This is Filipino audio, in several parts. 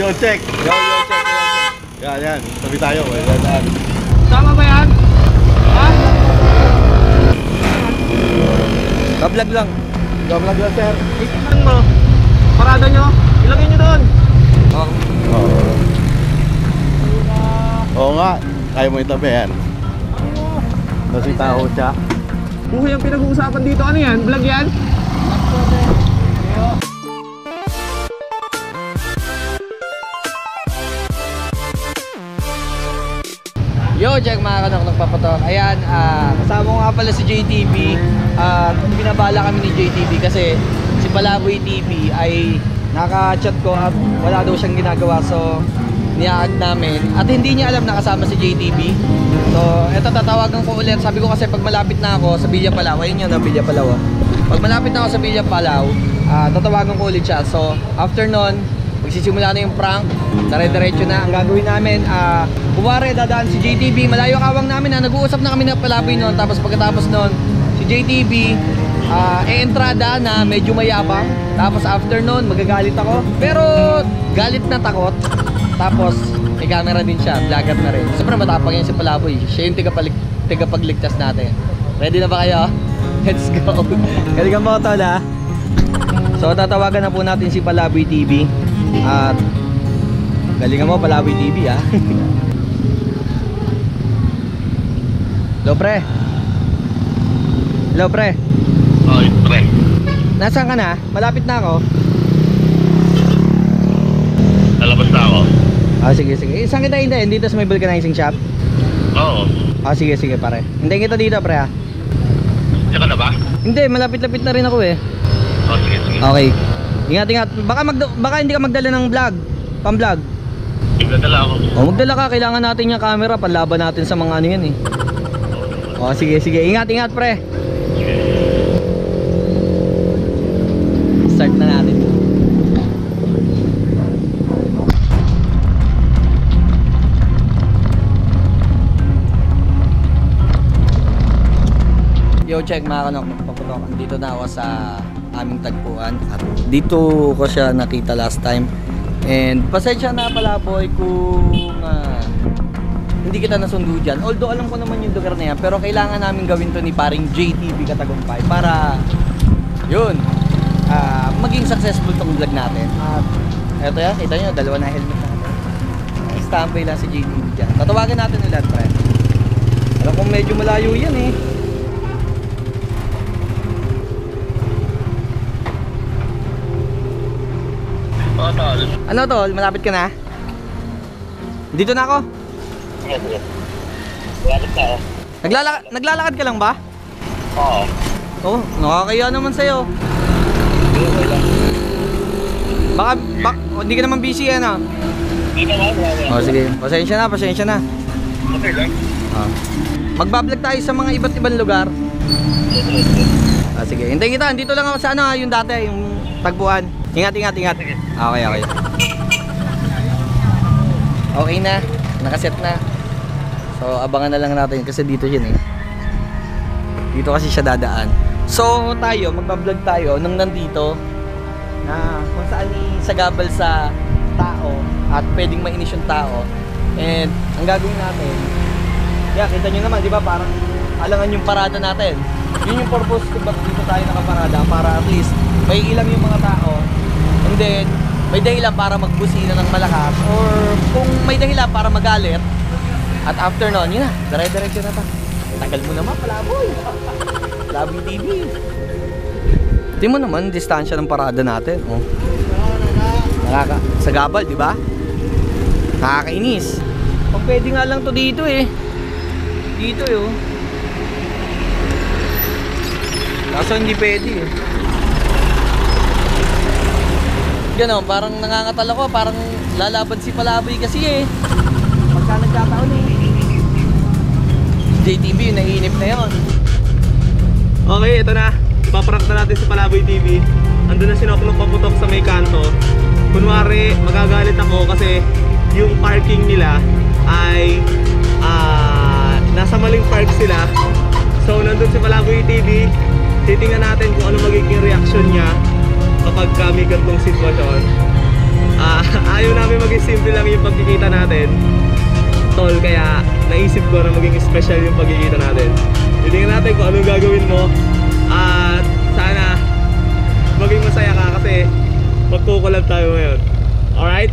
Yo, check. Yo, yo, check. Yo, check. Yan, yan. Tabi tayo. Yan, yan. Tama ba yan? Ha? Ka-vlog lang. Job lang sir. Ilan mo? Parada nyo? Ilagay nyo doon. Oh. Oo. Oo nga. Kaya mo itabi yan. Kasi tao siya. Buhay ang pinag-uusapan dito. Ano yan? Vlog yan? Yo, check mga kanok nagpapatok. Ayan, ah, kasama ko nga pala si JTV. At binabala kami ni JTV kasi si Palaboy TV ay naka-chat ko at wala daw siyang ginagawa. So, niya-add namin. At hindi niya alam na kasama si JTV. So, eto tatawagan ko ulit. Sabi ko kasi pag malapit na ako sa Villa Palaw, ayun yun na Villa Palaw. ah. Pag malapit na ako sa Villa Palaw, ah, tatawagan ko ulit siya. So, after nun, magsisimula na yung prank. Dire-diretso na. Ang gagawin namin, ah, kumare, dadaan si JTV. Malayo kawang namin na nag-uusap na kami ng palaboy noon. Tapos pagkatapos noon, si JTV, ah, e-entrada na medyo mayabang. Tapos after noon, magagalit ako. Pero galit na takot. Tapos may camera din siya, vlogger na rin. Siyempre matapang yan si Palaboy. Siya yung tigapalik, tigapagligtas natin. Ready na ba kayo? Let's go. Galingan mo tol ha. So tatawagan na po natin si Palaboy TV. At galingan mo Palaboy TV ha. Hello pre. Hello pre. Oy, pre. Nasaan ka na? Malapit na ako. Lalabas na ako. Ah sige sige. Eh, saan kita hintayin? Dito sa may vulcanizing shop? Oo. Ah sige sige pare. Hintayin kita dito pre ha. Diyan ka na ba? Hindi, malapit-lapit na rin ako eh. Oo, sige, sige. Okay. Ingat ingat. Baka magda baka hindi ka magdala ng vlog. Pam-vlog. Tignan ako. O magdala ka, kailangan natin yung camera panlaban natin sa mga ano yan eh. O sige sige. Ingat ingat pre. Start na natin. Yo, check mga kanok, magpapunok. Dito na ako sa aming tagpuan. At dito ko siya nakita last time. And pasensya na pala boy kung ah, hindi kita nasundo dyan. Although alam ko naman yung lugar na yan. Pero kailangan namin gawin to ni paring JTV Katagumpay para yun, ah, maging successful tong vlog natin. At eto yan, kita nyo, dalawa na helmet natin. Standby lang si JTV dyan. Tatawagan natin ulit, pre. Alam kong medyo malayo yan eh. Ano tol, malapit ka na? Dito na ako. Sige, sige. Lalabas na ako. Naglalakad, naglalakad ka lang ba? Oo. Oo, oh, nakakaya naman sa'yo. Baka, bak, oh, hindi ka naman busy yan ah. Hindi na ako. Wala Oh, sige. Pasensya na, pasensya na. Okay lang. Oh. Magbablog tayo sa mga iba't ibang lugar. Ah, sige. Hintayin kita. Dito lang ako sa ano, ah, yung dati, yung tagpuan. Ingat, ingat, ingat. Okay, okay. Okay na. Nakaset na. So, abangan na lang natin kasi dito yun eh. Dito kasi siya dadaan. So, tayo, magbablog tayo nang nandito na kung saan isagabal sa tao at pwedeng mainis yung tao. And ang gagawin natin, kaya kita nyo naman, di ba, parang alangan yung parada natin. Yun yung purpose kung bakit dito tayo nakaparada para at least may ilang yung mga tao and then may dahilan para magbusina ng malakas or kung may dahilan para magalit at after nun, yun na, dire-diretso na ta. Tagal mo naman, palaboy. Palaboy TV. Tingnan mo naman, distansya ng parada natin. Oh. Nakaka sa gabal, di ba? Nakakainis. Kung pwede nga lang to dito eh. Dito eh. oh. Kaso hindi pwede eh. Ganon, parang nangangatal ako, parang lalaban si Palaboy kasi eh. Pagka nagkataon eh. JTV, yung naiinip na yon. Okay, ito na. Ipaprank na natin sa Palaboy TV. Andun na sinoklong paputok sa may kanto. Kunwari, magagalit ako kasi yung parking nila ay ah, nasa maling park sila. So, nandun si Palaboy TV. Titingnan natin kung ano magiging reaction niya kapag kami ganitong sitwasyon. Ah, ayaw namin mag simple lang yung pagkikita natin. Tol, kaya naisip ko na maging special yung pagkikita natin. Titingnan natin kung anong gagawin mo. At sana maging masaya ka kasi magkukulab tayo ngayon. Alright?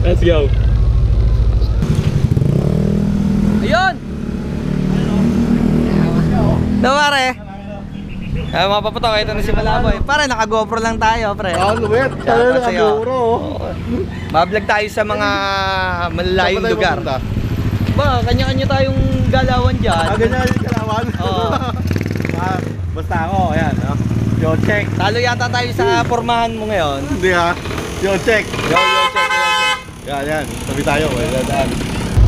Let's go. Ayun! No, Ay, mga papatok, ito na si Malaboy. Pare, naka-GoPro lang tayo, pre. Ah, luwet. Talaga sa'yo. nakaduro. Mablog tayo sa mga malalayong tayo lugar. Ba, kanya-kanya tayong galawan dyan. Ah, ganyan yung kalawan. Oo. Ah, basta ako, ayan. Oh. Yo, check. Talo yata tayo sa pormahan mo ngayon. Hindi ha. Yo, check. Yo, yo, check, yo, check. Yan, yan. Tabi tayo. May dadaan.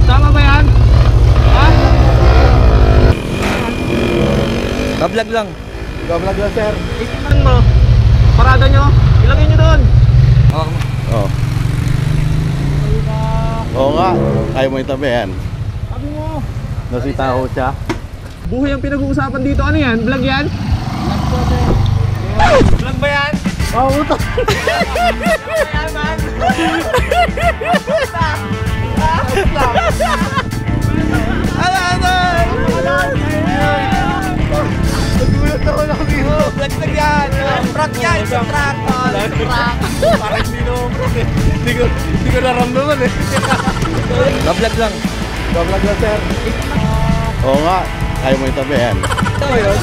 Tama ba yan? Ha? Mablog lang. Vlog lang, sir. Itignan mo. Parada nyo. Ilagay nyo doon. Oh, Oo. Oo nga. Ayaw mo itabi yan. Sabi mo. Nasitaho siya. Buhay ang pinag-uusapan dito. Ano yan? Vlog yan? Vlog ba yan? Oo, oh, ito. Ayan, man. Ano, ano? Nagulat ako lang dito. Vlog lang yan. Prank yan, sa prank. tol. Prank. Parang hindi naman bro. eh. Hindi ko, hindi ko naramdaman eh. Mablog lang. Ikaw vlog lang, sir. Oo nga. Ayaw mo itabi yan. Ito yun.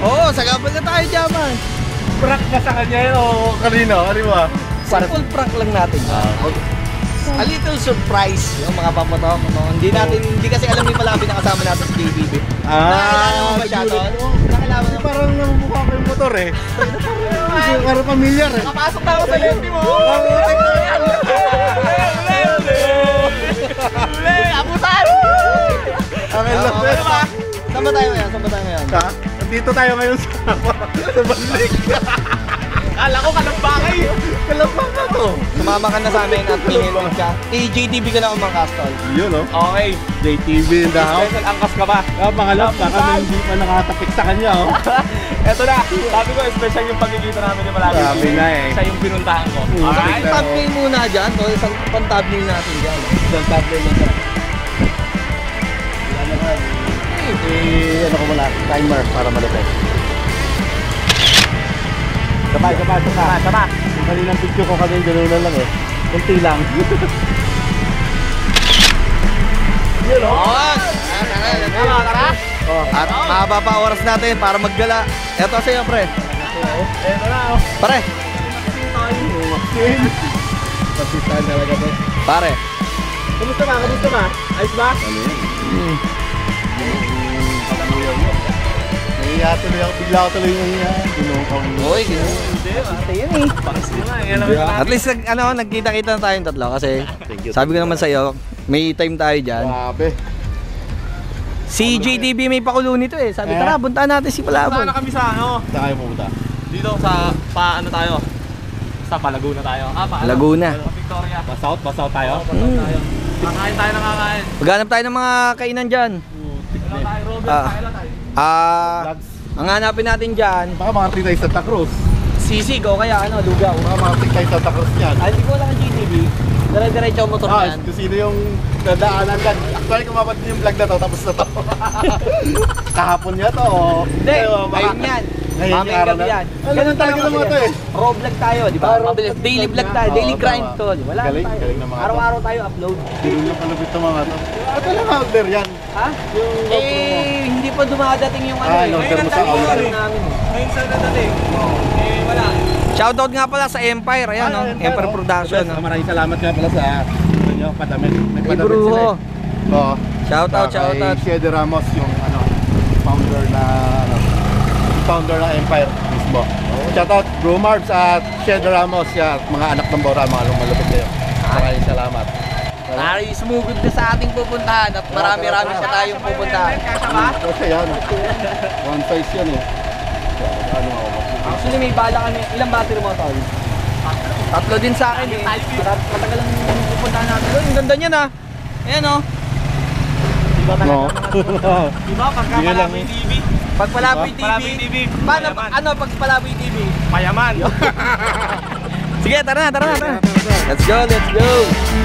Oo, sagabal na tayo dyan, man. Prank ka sa kanya yun o kanino? Ano ba? Simple prank lang natin. Ah, A little surprise yung mga papatok. No? Hindi natin, hindi kasi alam ni Palabi na kasama natin si JBB. Nakakilala mo ba siya, tol? Nakakilala mo Parang namumukha ko yung motor eh. Parang familiar eh. Kapasok na ako sa lente mo. Abutan. Ang alam Okay, sir. ba? Saan ba tayo ngayon? Saan ba tayo ngayon? Ha? Nandito tayo ngayon sa sa balik. Kala ko kalambakay. Kalapang na to. Sumama ka na sa amin at pinilog ka. I-JTV ka na umangkas, tol. Yun oh. Okay. JTV in the house. Special angkas ka ba? Ah, mga lap, baka may hindi pa nakatapik sa kanya oh. Eto na, sabi ko special yung pagkikita namin ni Malaki. Sabi nga eh. Siya yung pinuntahan ko. Mm. Alright? Pero- Thumbnail muna dyan, tol. Isang pang-thumbnail natin dyan. Isang thumbnail dyan. Ano ka? Eh, ano ko muna, timer para malapit. Sabay, sabay, sabay. Sama. Yung kaninang picture ko kanina, gano'n na lang eh. Kunti lang. Yun oh. Oh! Tama, tara. Oh. At mahaba pa oras natin para maggala. Eto sa'yo, pre. Eto na, oh. Pare. Pasitan talaga to. Pare. Kumusta ba? Kumusta ba? Ayos ba? Ano yun? Nahiya tuloy ako, bigla ako tuloy yung hiya. Ginukang mo. Uy, gano'n. Hindi, Ate yan eh. Eh. Alam mo At least nag, ano, nagkita-kita na tayong tatlo kasi sabi ko naman sa'yo, may time tayo dyan. Grabe. Si JTV may pakulo nito eh. Sabi, Eh? tara, puntaan natin si Palabon. Sana kami sa ano? Saan kayo pumunta? Dito sa pa ano tayo? Sa Palaguna tayo. Ah, pa ano? Laguna. Sa Victoria. Pasout, pasout tayo? Oo, pasok Mm. tayo. Kakain tayo ng kakain. Maghanap tayo ng mga kainan dyan. Wala tayo, Robert. Ah. Kailan tayo? Ah, Vlogs. ang hanapin natin dyan, Baka mga titay Santa Cruz. sisig o kaya ano, lugaw. Baka mga titay Santa Cruz yan. Ah, hindi ko lang ang GTV. Dire-diretso ang motor Ah, yan. kung sino yung nadaanan dyan. Actually, kumapat yung vlog na to, tapos na to. Kahapon niya to. o- Hindi, baka- ngayon yan. Ngayon araw gabi na- yan. Ano naman talaga ng mga to eh. Raw vlog tayo, di ba? Ah, raw Mabilis. vlog Daily vlog tayo, daily Oo, grind tama. to. di ba? Wala Galing, tayo. galing ng mga to. Araw-araw tayo upload. Hindi yung kalupit ng mga to. Ito lang order yan. Ha? Yung GoPro. Eh, hindi pa dumadating yung ano Ah, eh. no, ang sa outlet. namin. eh. Ngayon sa nadating. Eh, wala. Shoutout nga pala sa Empire, ayan no? Ah, Empire oh. Production. No? Maraming salamat nga pala sa ano nyo, padamit. May Hey, padamit sila eh. Oo. Shoutout, shoutout. Kay Shede Ramos, yung ano, founder na ano, founder ng Empire mismo. Shoutout Bro Marbs at Shede Ramos, ya, mga anak ng Bora, mga lumalapit kayo. Maraming salamat. Ari, sumugod na sa ating pupuntahan at marami-rami siya tayong pupuntahan. Kasi yan, one size yan eh. Ano ako, Actually, may bala kami. Ilang battery mo, Tol? Tatlo din sa akin eh. Matagal ang pupuntahan natin. Uy, ang ganda niyan ah. Ayan oh. Diba No. Diba? Pagka Palaboy eh. TV. Pag Palaboy TV. Palaboy TV. Paano, ano pag Palaboy TV? Mayaman. Sige, tara na, tara na, tara na. Let's go, let's go!